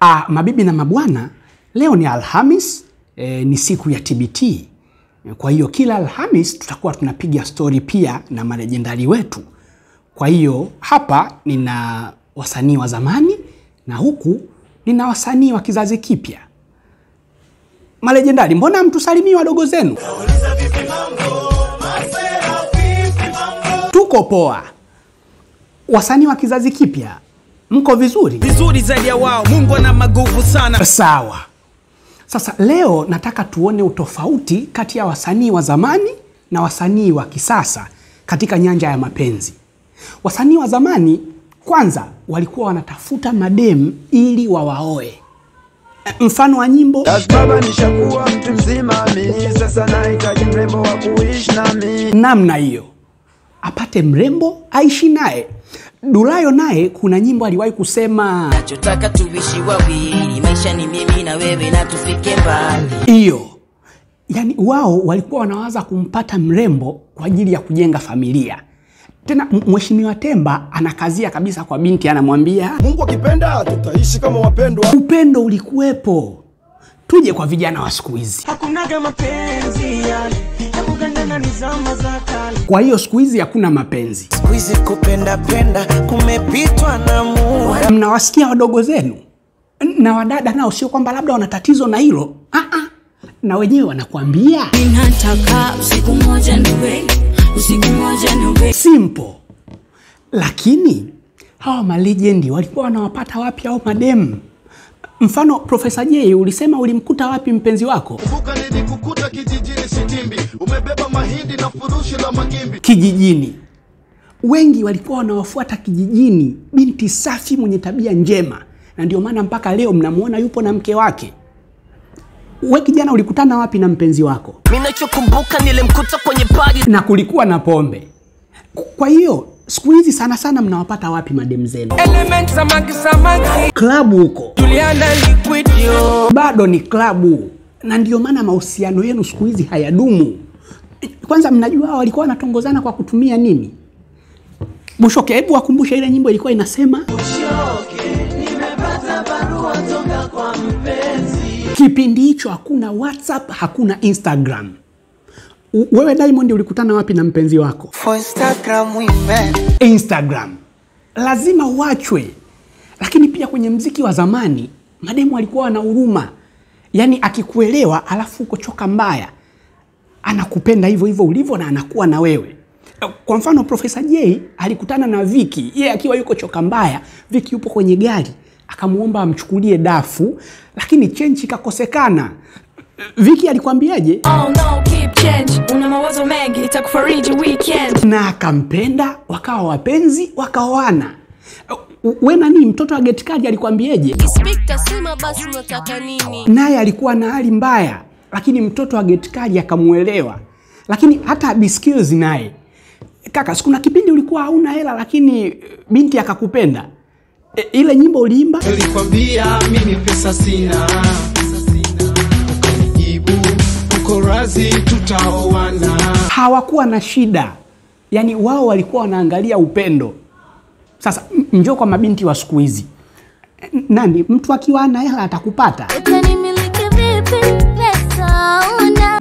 Ah, mabibi na mabwana, leo ni Alhamis e, ni siku ya TBT. Kwa hiyo kila Alhamis tutakuwa tunapiga stori pia na marejendari wetu. Kwa hiyo hapa nina wasanii wa zamani na huku nina wasanii wa kizazi kipya. Marejendari, mbona mtusalimii wadogo zenu? Tuko poa. Wasanii wa kizazi kipya, mko vizuri? vizuri zaidi ya wao. Mungu ana maguvu sana. Sawa. Sasa leo nataka tuone utofauti kati ya wasanii wa zamani na wasanii wa kisasa katika nyanja ya mapenzi. Wasanii wa zamani kwanza walikuwa wanatafuta mademu ili wawaoe. Mfano wa nyimbo Baba nishakuwa mtu mzima mi sasa nahitaji mrembo wa kuishi nami namna hiyo, apate mrembo aishi naye. Dulayo naye kuna nyimbo aliwahi kusema. Nachotaka tuishi wawili, maisha ni mimi na wewe na tufike mbali. hiyo yani, wao walikuwa wanawaza kumpata mrembo kwa ajili ya kujenga familia. Tena mheshimiwa temba anakazia kabisa kwa binti anamwambia Mungu akipenda tutaishi kama wapendwa. Upendo ulikuwepo. Tuje kwa vijana wa siku hizi. Hakunaga mapenzi yale kugandana ni zama za kale. Kwa hiyo siku hizi hakuna mapenzi. Kwizi kupenda penda kumepitwa na muda. Mnawasikia wadogo zenu? Na wadada nao sio kwamba labda wana tatizo na hilo. Ah -ah. na wenyewe wanakuambia? Ninataka usiku mmoja niwe, usiku mmoja niwe. simple. Lakini hawa malejendi walikuwa wanawapata wapi au mademu? Mfano profesa j ulisema ulimkuta wapi mpenzi wako? Kumbuka nilikukuta kijijini Sitimbi, umebeba mahindi na furushi la magimbi. kijijini. Wengi walikuwa wanawafuata kijijini binti safi mwenye tabia njema. Na ndio maana mpaka leo mnamwona yupo na mke wake. We kijana ulikutana wapi na mpenzi wako? Ninachokumbuka nilimkuta kwenye pagi. Na kulikuwa na pombe. Kwa hiyo siku hizi sana sana mnawapata wapi madem zenu? Element samaki samaki klabu huko. Liquidio. Bado ni klabu na ndio maana mahusiano yenu siku hizi hayadumu. Kwanza mnajua hao walikuwa wanatongozana kwa kutumia nini? Bushoke hebu wakumbushe ile nyimbo ilikuwa inasema kipindi hicho hakuna whatsapp hakuna instagram. U- wewe diamond ulikutana wapi na mpenzi wako? For instagram women. Instagram. Lazima uachwe lakini pia kwenye mziki wa zamani mademu walikuwa wana huruma yaani akikuelewa alafu uko choka mbaya anakupenda hivyo hivyo ulivyo na anakuwa na wewe. Kwa mfano profesa j alikutana na viki yeye akiwa yuko choka mbaya viki yupo kwenye gari akamwomba amchukulie dafu lakini chenji ikakosekana. Viki alikwambiaje? Oh no, keep change. Una mawazo mengi, itakufariji weekend. na akampenda wakawa wapenzi wakaoana we nani mtoto wa getikaji alikwambieje? Naye alikuwa na hali mbaya lakini mtoto wa getikaji akamwelewa. Lakini hata Biskills naye. Kaka sikuna kipindi ulikuwa hauna hela lakini eh, binti akakupenda? E, ile nyimbo uliimba? Nilikwambia mimi pesa sina, ukanijibu uko razi, tutaoana. hawakuwa na shida. Yani wao walikuwa wanaangalia upendo sasa njoo kwa mabinti wa siku hizi. Nani? Mtu akiwa ana hela atakupata.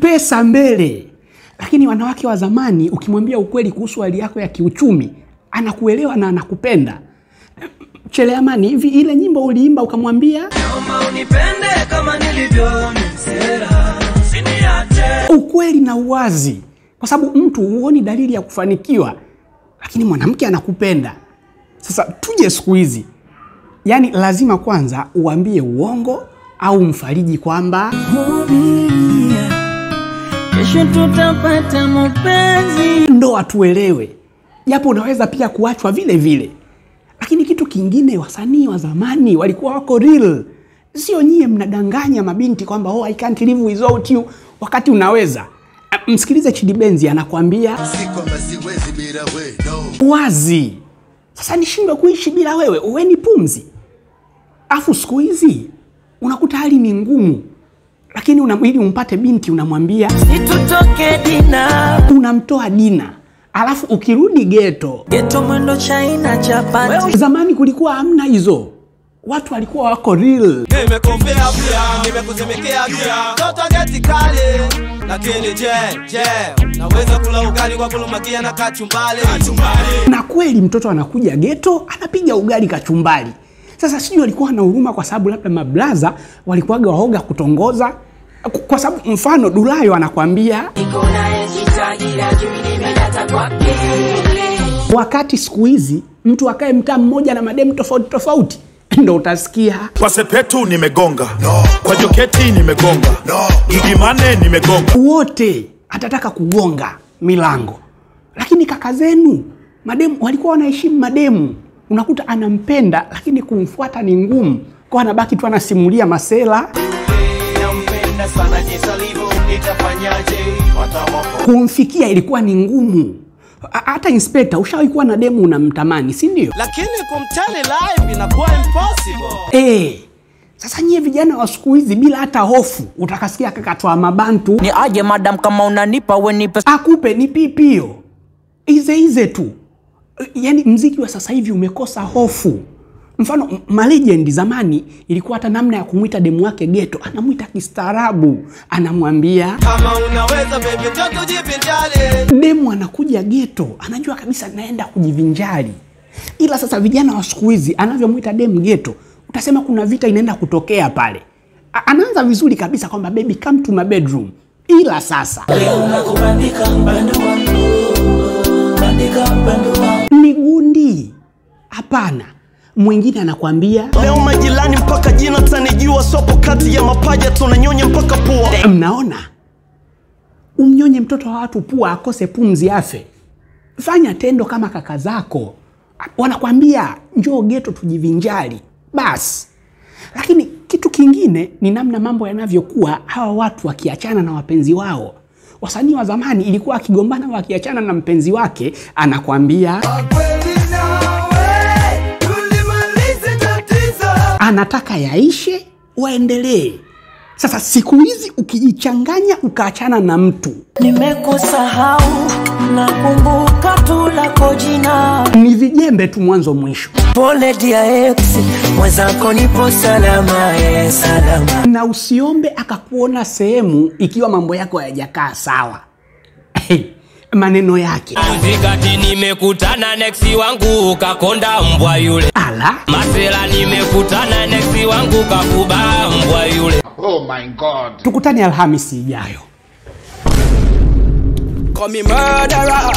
Pesa? Mbele. Lakini wanawake wa zamani ukimwambia ukweli kuhusu hali yako ya kiuchumi anakuelewa na anakupenda. Cheleamani hivi ile nyimbo uliimba ukamwambia? Naomba unipende kama nilivyo sera siniache ukweli na uwazi. Kwa sababu mtu huoni dalili ya kufanikiwa lakini mwanamke anakupenda sasa tuje siku hizi. Yaani lazima kwanza uambie uongo au mfariji kwamba kesho tutapata mapenzi. Ndo atuelewe. Japo unaweza pia kuachwa vile vile. Lakini kitu kingine wasanii wa zamani walikuwa wako real. Sio nyie mnadanganya mabinti kwamba oh, I can't live without you. Wakati unaweza. Msikilize Chidi Benzi anakwambia Si kwamba siwezi bila wewe no. wazi sasa nishindwe kuishi bila wewe uweni pumzi. Afu siku hizi unakuta hali ni ngumu lakini unamwili ili umpate binti unamwambia situtoke dina unamtoa dina. Alafu ukirudi geto geto mwendo China japan zamani kulikuwa hamna hizo watu walikuwa wako real. Nimekombea pia, nimekusemekea pia, toto geti kali. Lakini je, je, naweza kula ugali kwa kulumakia na kachumbali? Kachumbali. na kweli mtoto anakuja geto anapiga ugali kachumbali. Sasa sijui walikuwa na huruma kwa sababu labda mablaza walikuwaga waoga kutongoza, kwa sababu mfano Dulayo anakwambia wakati siku hizi mtu akae mtaa mmoja na mademu tofauti tofauti ndo utasikia Kwa Sepetu nimegonga no. Kwa Joketi nimegonga no. Gigimane nimegonga wote atataka kugonga milango, lakini kaka zenu mademu walikuwa wanaheshimu mademu. Unakuta anampenda lakini kumfuata ni ngumu, kwa anabaki tu anasimulia masela. Nampenda sana jinsi alivyo, nitafanyaje? Watawapo Kumfikia ilikuwa ni ngumu. Hata inspekta, ushawahi kuwa na demu unamtamani, si ndio? lakini kumtani live inakuwa impossible. Eh, sasa nyie vijana wa siku hizi bila hata hofu utakasikia kakatoa mabantu ni aje madam kama unanipa we nipe akupe ni pipio ize ize tu yani mziki wa sasa hivi umekosa hofu mfano malejendi zamani ilikuwa hata namna ya kumwita demu wake geto. Anamwita kistaarabu. Anamwambia Kama unaweza baby, toto jivinjari. demu anakuja geto anajua kabisa naenda kujivinjari. Ila sasa vijana wa siku hizi anavyomwita demu geto utasema kuna vita inaenda kutokea pale. A- anaanza vizuri kabisa kwamba baby come to my bedroom. Ila sasa ni gundi? Hapana mwingine anakwambia leo majirani mpaka jina tanijua sopo kati ya mapaja tunanyonya mpaka pua. mnaona? Umnyonye mtoto wa watu pua akose pumzi afe. Fanya tendo kama kaka zako. Wanakwambia njoo geto tujivinjari. Basi. Lakini kitu kingine ni namna mambo yanavyokuwa hawa watu wakiachana na wapenzi wao. Wasanii wa zamani ilikuwa akigombana wakiachana na mpenzi wake anakwambia anataka yaishe waendelee. Sasa siku hizi ukijichanganya ukaachana na mtu. Nimekusahau nakumbuka tu lako jina. Ni vijembe tu mwanzo mwisho. Pole dia ex mwenzako nipo salama e salama. Na usiombe akakuona sehemu ikiwa mambo yako hayajakaa sawa maneno yake. Zikati nimekutana neksi wangu kakonda mbwa yule. Ala? Masela nimekutana neksi wangu kakuba mbwa yule. Oh my god. tukutane alhamisi ijayo. Call me murderer.